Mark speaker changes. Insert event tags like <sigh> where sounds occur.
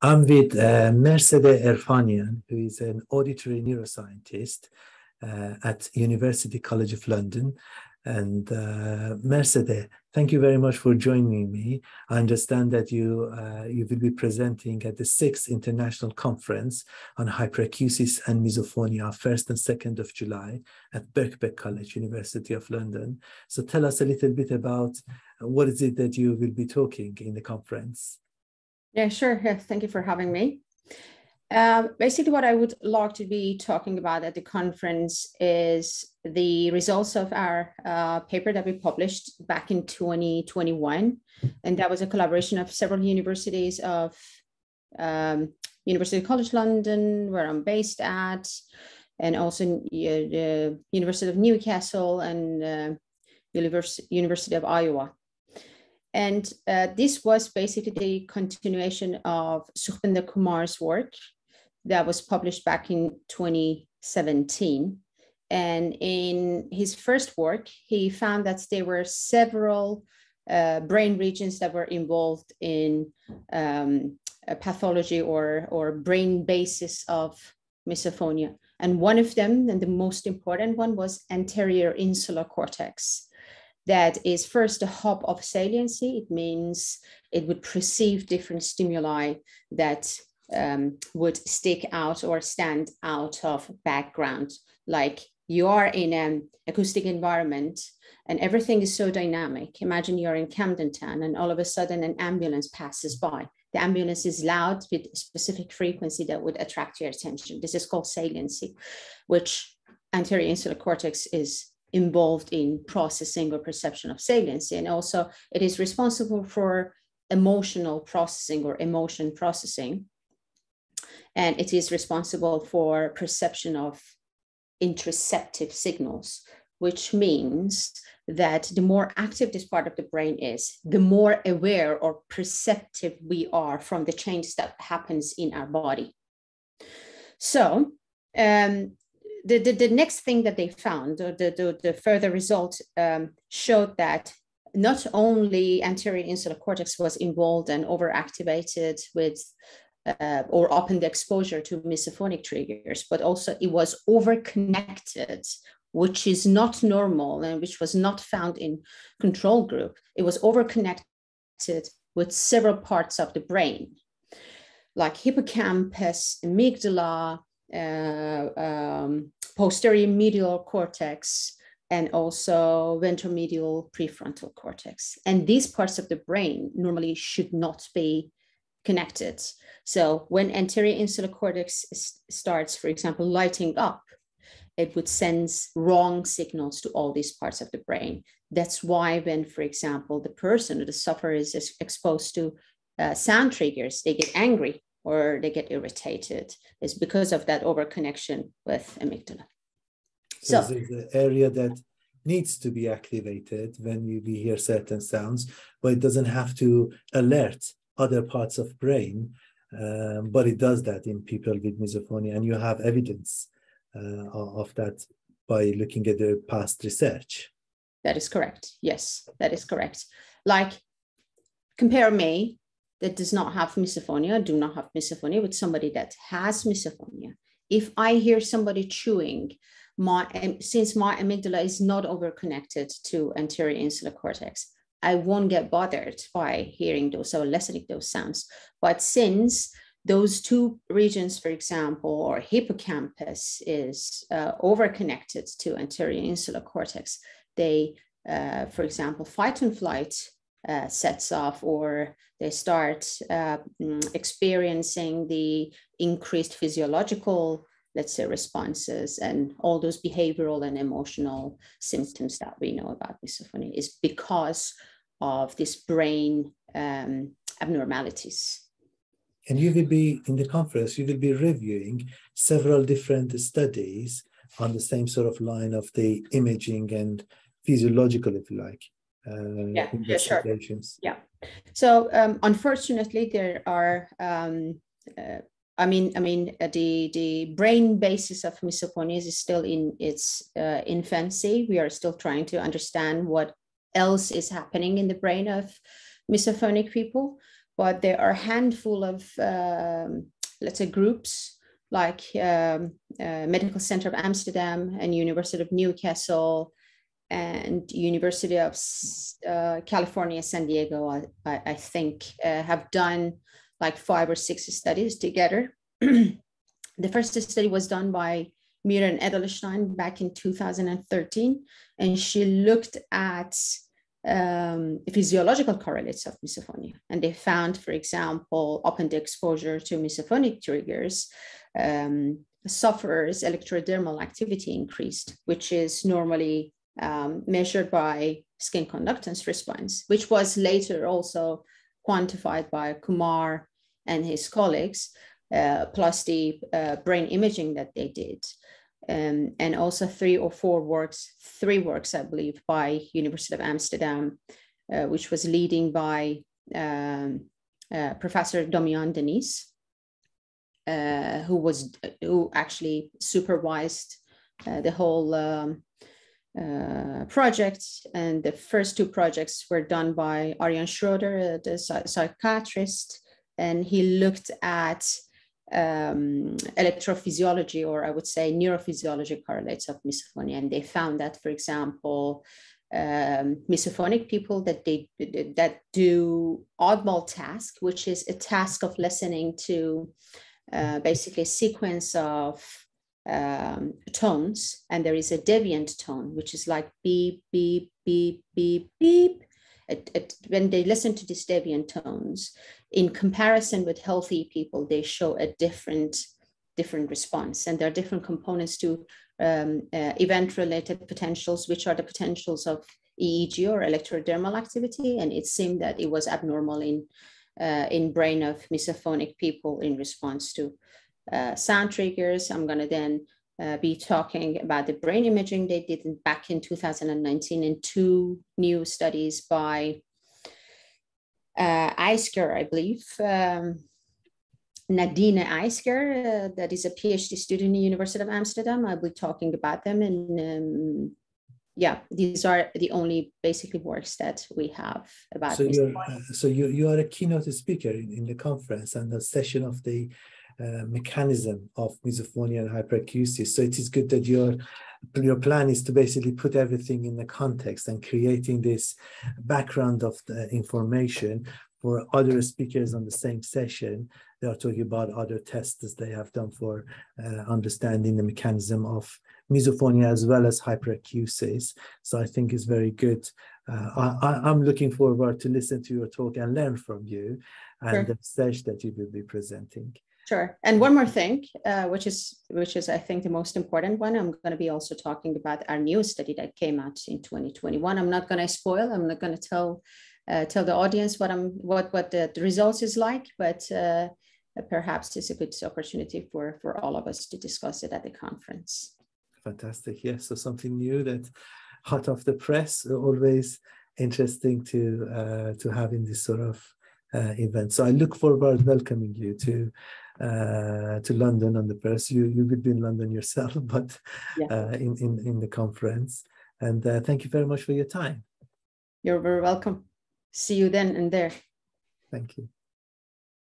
Speaker 1: I'm with uh, Mercede Erfanian, who is an auditory neuroscientist uh, at University College of London. And uh, Mercede, thank you very much for joining me. I understand that you uh, you will be presenting at the sixth international conference on hyperacusis and misophonia, first and second of July at Birkbeck College, University of London. So tell us a little bit about what is it that you will be talking in the conference.
Speaker 2: Yeah, sure. Thank you for having me. Uh, basically, what I would like to be talking about at the conference is the results of our uh, paper that we published back in 2021. And that was a collaboration of several universities of um, University College London, where I'm based at, and also uh, the University of Newcastle and uh, University of Iowa. And uh, this was basically the continuation of Sukhbinder Kumar's work that was published back in 2017. And in his first work, he found that there were several uh, brain regions that were involved in um, pathology or, or brain basis of misophonia. And one of them, and the most important one, was anterior insular cortex that is first a hub of saliency. It means it would perceive different stimuli that um, would stick out or stand out of background. Like you are in an acoustic environment and everything is so dynamic. Imagine you're in Camden Town and all of a sudden an ambulance passes by. The ambulance is loud with a specific frequency that would attract your attention. This is called saliency, which anterior insular cortex is involved in processing or perception of saliency. And also, it is responsible for emotional processing or emotion processing. And it is responsible for perception of interoceptive signals, which means that the more active this part of the brain is, the more aware or perceptive we are from the changes that happens in our body. So um, the, the, the, next thing that they found, the, the, the further result um, showed that not only anterior insular cortex was involved and overactivated with uh, or opened exposure to misophonic triggers, but also it was overconnected, which is not normal and which was not found in control group. It was overconnected with several parts of the brain, like hippocampus, amygdala, um, posterior medial cortex, and also ventromedial prefrontal cortex. And these parts of the brain normally should not be connected. So when anterior insular cortex starts, for example, lighting up, it would send wrong signals to all these parts of the brain. That's why when, for example, the person or the sufferer is exposed to uh, sound triggers, they get angry or they get irritated is because of that overconnection with amygdala.
Speaker 1: So, so there's an area that needs to be activated when you hear certain sounds, but it doesn't have to alert other parts of brain. Um, but it does that in people with misophonia, and you have evidence uh, of that by looking at the past research.
Speaker 2: That is correct. Yes, that is correct. Like, compare me that does not have misophonia, do not have misophonia, with somebody that has misophonia. If I hear somebody chewing, my since my amygdala is not overconnected to anterior insular cortex, I won't get bothered by hearing those or listening those sounds. But since those two regions, for example, or hippocampus is uh, overconnected to anterior insular cortex, they, uh, for example, fight and flight uh, sets off or they start uh, mm, experiencing the increased physiological let's say responses and all those behavioral and emotional symptoms that we know about misophonia is because of this brain um, abnormalities.
Speaker 1: And you will be in the conference you will be reviewing several different studies on the same sort of line of the imaging and physiological if you like
Speaker 2: uh, yeah, yeah, sure. Yeah. So um, unfortunately, there are. Um, uh, I mean, I mean, uh, the the brain basis of misophonia is still in its uh, infancy. We are still trying to understand what else is happening in the brain of misophonic people. but there are a handful of, um, let's say, groups like um, uh, Medical Center of Amsterdam and University of Newcastle and University of uh, California, San Diego, I, I think, uh, have done like five or six studies together. <clears throat> the first study was done by Miren Edelstein back in 2013, and she looked at um, physiological correlates of misophonia. And they found, for example, upon exposure to misophonic triggers, um, sufferers' electrodermal activity increased, which is normally um, measured by skin conductance response, which was later also quantified by Kumar and his colleagues, uh, plus the uh, brain imaging that they did. Um, and also three or four works, three works, I believe, by University of Amsterdam, uh, which was leading by um, uh, Professor Damiaan Denys, uh, who was who actually supervised uh, the whole um, uh, project. And the first two projects were done by Arjan Schroeder, the psychiatrist, and he looked at um, electrophysiology, or I would say neurophysiology correlates of misophonia. And they found that, for example, um, misophonic people that they that do oddball task, which is a task of listening to uh, basically a sequence of um, tones, and there is a deviant tone, which is like beep, beep, beep, beep, beep. It, when they listen to these deviant tones, in comparison with healthy people, they show a different different response, and there are different components to um, uh, event-related potentials, which are the potentials of EEG or electrodermal activity, and it seemed that it was abnormal in uh, in brain of misophonic people in response to uh, sound triggers. I'm going to then uh, be talking about the brain imaging they did back in 2019 in two new studies by uh, Eijsker, I believe. Um, Nadine Eijsker, uh, that is a PhD student in the University of Amsterdam. I'll be talking about them. And um, yeah, these are the only basically works that we have about
Speaker 1: so you're, uh, so you, you are a keynote speaker in, in the conference and the session of the uh, mechanism of misophonia and hyperacusis. So it is good that your your plan is to basically put everything in the context and creating this background of the information for other speakers on the same session. They are talking about other tests they have done for uh, understanding the mechanism of misophonia as well as hyperacusis. So I think it's very good. Uh, I, am looking forward to listen to your talk and learn from you and sure. the stage that you will be presenting.
Speaker 2: Sure. And one more thing, uh, which is which is I think the most important one. I'm going to be also talking about our new study that came out in 2021. I'm not going to spoil. I'm not going to tell uh, tell the audience what I'm what what the, the results is like, but uh, perhaps it's a good opportunity for for all of us to discuss it at the conference.
Speaker 1: Fantastic. Yes. So something new that hot off the press. Always interesting to uh, to have in this sort of uh, event. So I look forward welcoming you to uh, to London on the press. You you would be in London yourself, <laughs> but yeah. uh, in, in in the conference. And uh, thank you very much for your time.
Speaker 2: You're very welcome. See you then and there.
Speaker 1: Thank you.